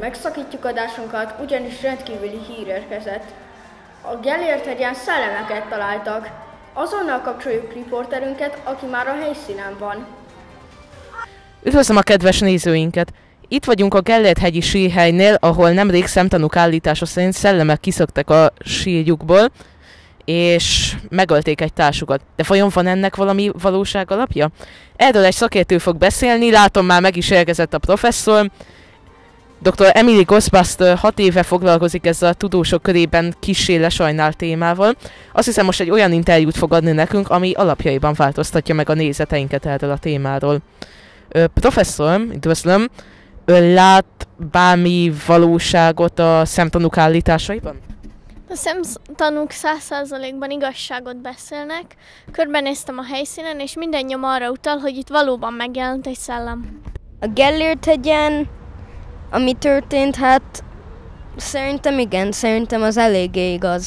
Megszakítjuk adásunkat, ugyanis rendkívüli hír érkezett. A Gellért hegyen szellemeket találtak. Azonnal kapcsoljuk riporterünket, aki már a helyszínen van. Üdvözlöm a kedves nézőinket! Itt vagyunk a Gellért-hegyi síhelynél, ahol nemrég szemtanúk állítása szerint szellemek kiszöktek a sírjukból, és megölték egy társukat. De vajon van ennek valami valóság alapja? Erről egy szakértő fog beszélni, látom már meg is érkezett a professzor. Dr. Emily Ghostbuster hat éve foglalkozik ezzel a tudósok körében kissé lesajnált témával. Azt hiszem most egy olyan interjút fog adni nekünk, ami alapjaiban változtatja meg a nézeteinket erről a témáról. Ö, professzor, üdvözlöm, ön lát bármi valóságot a szemtanúk állításaiban? A szemtanúk száz százalékban igazságot beszélnek. Körbenéztem a helyszínen, és minden nyom arra utal, hogy itt valóban megjelent egy szellem. A Gellért hegyen, ami történt, hát szerintem igen, szerintem az eléggé igaz.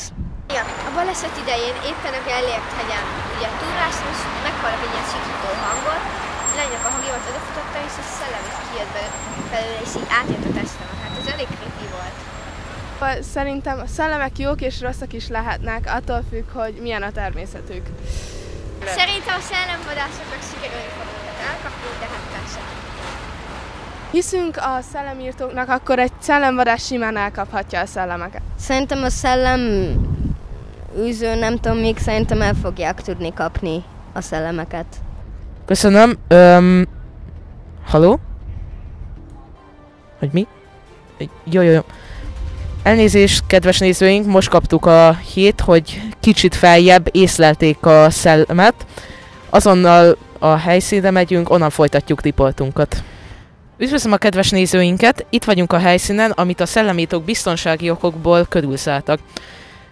Ja, a baleset idején éppen a Gellért hegyen ugye túrászni, és meghallok egy ilyen sikító hangot, lányok a hangjamat odafutotta, és a szellem is kijött belőle, és így átjött a testemet. Hát ez elég creepy volt. Szerintem a szellemek jók és rosszak is lehetnek, attól függ, hogy milyen a természetük. Szerintem a szellemvadászoknak sikerülni fog őket elkapni, de hát persze. Hiszünk a szellemírtóknak, akkor egy szellemvadász simán elkaphatja a szellemeket. Szerintem a szellem űző, nem tudom még, szerintem el fogják tudni kapni a szellemeket. Köszönöm. Öm, haló? Hogy mi? Jó, jó, jó. Elnézést, kedves nézőink, most kaptuk a hét, hogy kicsit feljebb észlelték a szellemet. Azonnal a helyszínre megyünk, onnan folytatjuk riportunkat. Üdvözlöm a kedves nézőinket! Itt vagyunk a helyszínen, amit a szellemítók biztonsági okokból körülszálltak.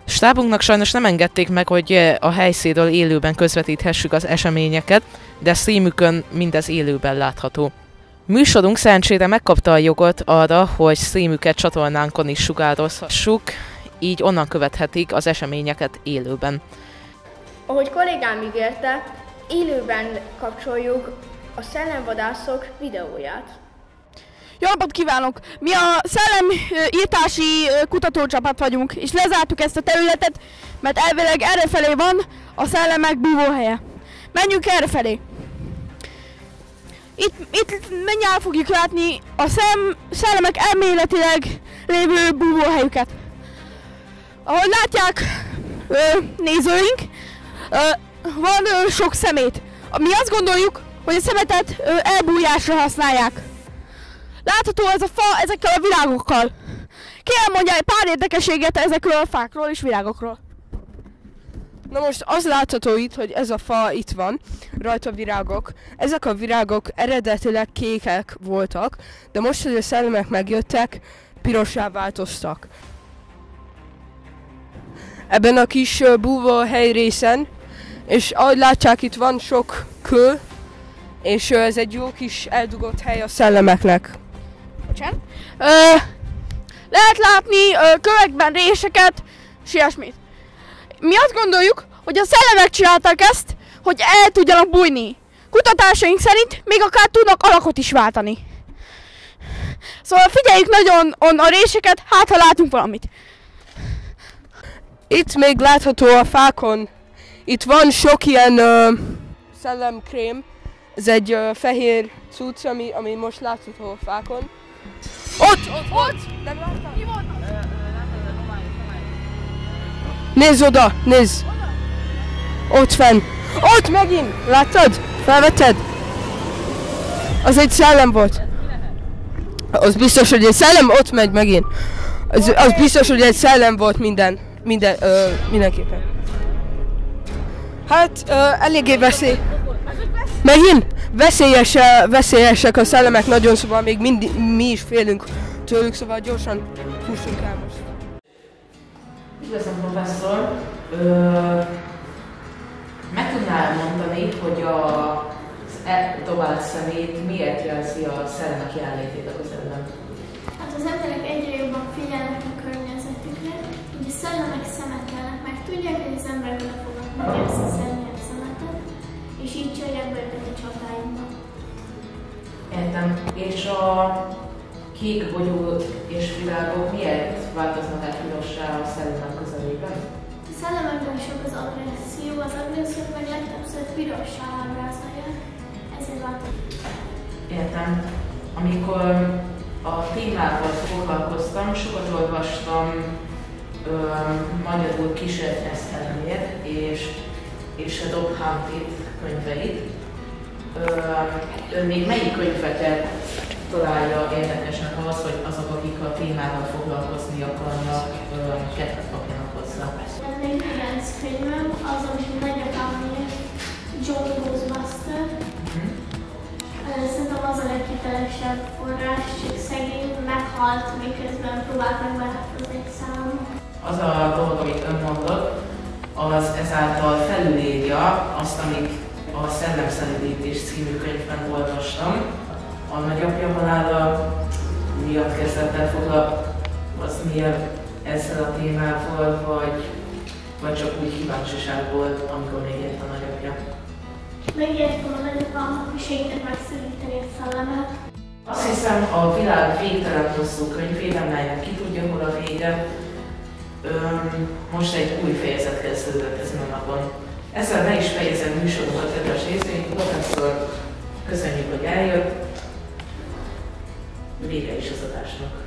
Stábunknak sajnos nem engedték meg, hogy a helyszínről élőben közvetíthessük az eseményeket, de streamükön mindez élőben látható. Műsorunk szerencsére megkapta a jogot arra, hogy streamüket csatornánkon is sugározhassuk, így onnan követhetik az eseményeket élőben. Ahogy kollégám ígérte, élőben kapcsoljuk a szellemvadászok videóját. Jó napot kívánok! Mi a szellemírtási kutatócsapat vagyunk, és lezártuk ezt a területet, mert elvileg errefelé van a szellemek búvóhelye. Menjünk errefelé! Itt, itt mindjárt fogjuk látni a szem, szellemek elméletileg lévő búvóhelyüket. Ahogy látják ö, nézőink, van sok szemét. Mi azt gondoljuk, hogy a szemetet elbújásra használják. Látható ez a fa ezekkel a virágokkal. Kérem mondja egy pár érdekességet ezekről a fákról és virágokról. Na most az látható itt, hogy ez a fa itt van, rajta virágok. Ezek a virágok eredetileg kékek voltak, de most, hogy a szellemek megjöttek, pirosá változtak. Ebben a kis búvó hely részen, és ahogy látják, itt van sok kő, és ez egy jó kis eldugott hely a szellemeknek. Bocsánat. Ö, lehet látni ö, kövekben réseket, és ilyesmit. Mi azt gondoljuk, hogy a szellemek csinálták ezt, hogy el tudjanak bújni. Kutatásaink szerint még akár tudnak alakot is váltani. Szóval figyeljük nagyon on a réseket, hát ha látunk valamit. Itt még látható a fákon, itt van sok ilyen ö, szellemkrém, ez egy ö, fehér cucc, ami, ami most látható a fákon. Ott, ott, ott! Nem láttál? Mi volt? Nézd oda, nézd! Ott fenn! Ott megint! Láttad? Felvetted? Az egy szellem volt. Az biztos, hogy egy szellem ott megy megint. Az, az biztos, hogy egy szellem volt minden, minden, ö, mindenképpen. Hát, ö, eléggé veszély. Megint? Veszélyes, ö, veszélyesek a szellemek nagyon, szóval még mindig, mi is félünk tőlük, szóval gyorsan fussunk el most. Üdvözlöm, professzor! Ö, meg tudná elmondani, hogy a, az eldobált szemét miért jelzi a szellemek jelenlétét a közelben? Hát az emberek És a kék bogyó és virágok miért változnak át pirossá a szellemek közelében? A szellemekben sok az agresszió, az agressziót meg legtöbbször pirossá ábrázolják, ezért változik. Értem. Amikor a témával foglalkoztam, sokat olvastam magyarul kísért Eszternél és, és a Dob Humptit könyveit. Ön még melyik könyveket találja érdekesnek ahhoz, hogy azok, akik a témával foglalkozni akarnak, kedvet kapjanak hozzá? Ez még kedvenc könyvem, az, amit nagyapám írt, John Ghostbuster. Ö, Szerintem az a leghitelesebb forrás, csak szegény meghalt, miközben próbált meg beletkozni egy számot. Az a dolog, amit ön mondott, az ezáltal felülírja azt, amit a Szellemszelidítés című könyvben olvastam. A nagyapja halála miatt kezdett el foglalkozni ezzel a témával, vagy, vagy csak úgy kíváncsiságból, amikor még élt a nagyapja. Megértem a nagyapámnak, hogy segített megszűníteni a szellemet. Azt hiszem a világ végtelen hosszú könyvében, melynek ki tudja, hol a vége, most egy új fejezet kezdődött ezen a napon. Ezzel meg is fejezem műsorunkat, kedves nézőink. Professzor, köszönjük, hogy eljött. Vége is az adásnak.